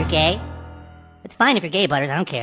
You're gay? It's fine if you're gay, Butters. I don't care.